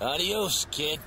Adios, kid.